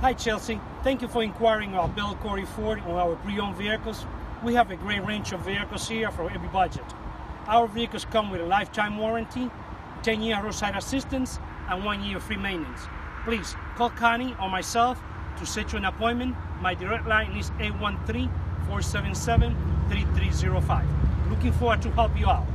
Hi, Chelsea. Thank you for inquiring about Bill Currie Ford on our pre-owned vehicles. We have a great range of vehicles here for every budget. Our vehicles come with a lifetime warranty, 10-year roadside assistance, and one year free maintenance. Please call Connie or myself to set you an appointment. My direct line is 813-477-3305. Looking forward to help you out.